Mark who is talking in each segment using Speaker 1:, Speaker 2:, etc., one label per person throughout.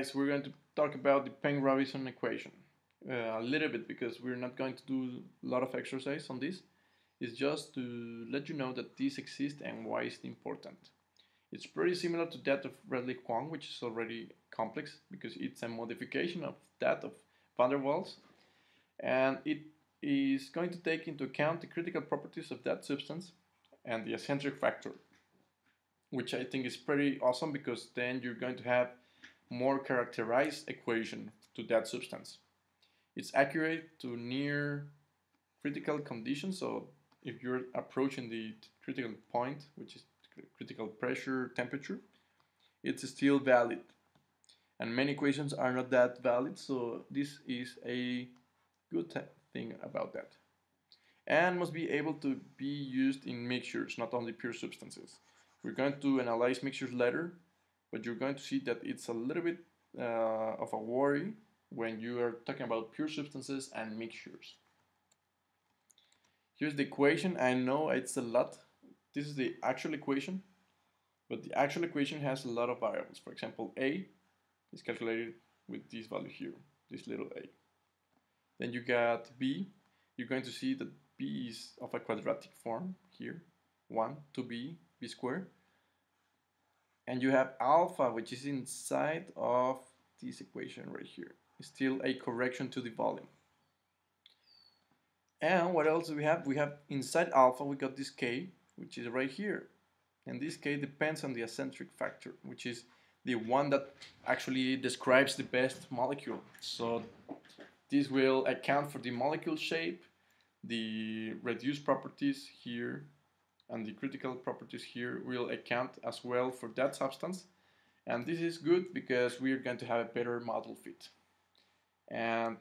Speaker 1: Guys, we're going to talk about the Peng-Robinson equation uh, a little bit because we're not going to do a lot of exercise on this. It's just to let you know that this exists and why it's important. It's pretty similar to that of Redlich-Kwong, which is already complex because it's a modification of that of van der Waals. And it is going to take into account the critical properties of that substance and the acentric factor, which I think is pretty awesome because then you're going to have more characterized equation to that substance. It's accurate to near critical conditions, so if you're approaching the critical point, which is critical pressure, temperature, it's still valid. And many equations are not that valid, so this is a good thing about that. And must be able to be used in mixtures, not only pure substances. We're going to analyze mixtures later, but you're going to see that it's a little bit uh, of a worry when you are talking about pure substances and mixtures. Here's the equation. I know it's a lot. This is the actual equation, but the actual equation has a lot of variables. For example, A is calculated with this value here, this little a. Then you got B. You're going to see that B is of a quadratic form here, 1 to B, B squared. And you have alpha, which is inside of this equation right here. Still a correction to the volume. And what else do we have? We have inside alpha, we got this K, which is right here. And this K depends on the acentric factor, which is the one that actually describes the best molecule. So this will account for the molecule shape, the reduced properties here, and the critical properties here will account as well for that substance. And this is good because we are going to have a better model fit. And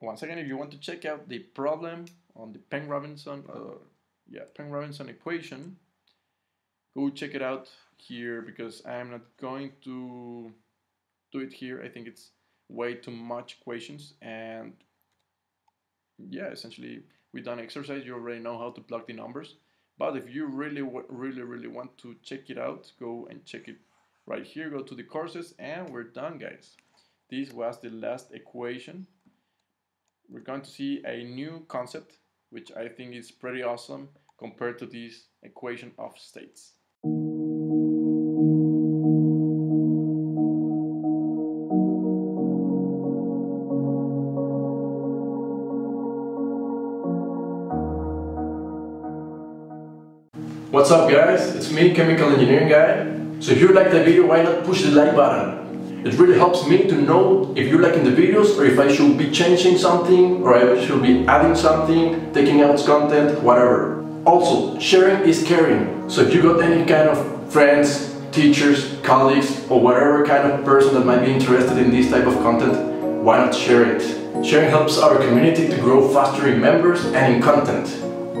Speaker 1: once again, if you want to check out the problem on the Peng-Robinson, uh, yeah, Peng-Robinson equation, go check it out here because I'm not going to do it here. I think it's way too much equations and yeah, essentially we done exercise. You already know how to plug the numbers. But if you really, really, really want to check it out, go and check it right here. Go to the courses and we're done, guys. This was the last equation. We're going to see a new concept, which I think is pretty awesome compared to this equation of states. What's up guys, it's me, Chemical Engineering Guy. So if you like the video, why not push the like button? It really helps me to know if you're liking the videos or if I should be changing something or I should be adding something, taking out content, whatever. Also, sharing is caring. So if you got any kind of friends, teachers, colleagues, or whatever kind of person that might be interested in this type of content, why not share it? Sharing helps our community to grow faster in members and in content.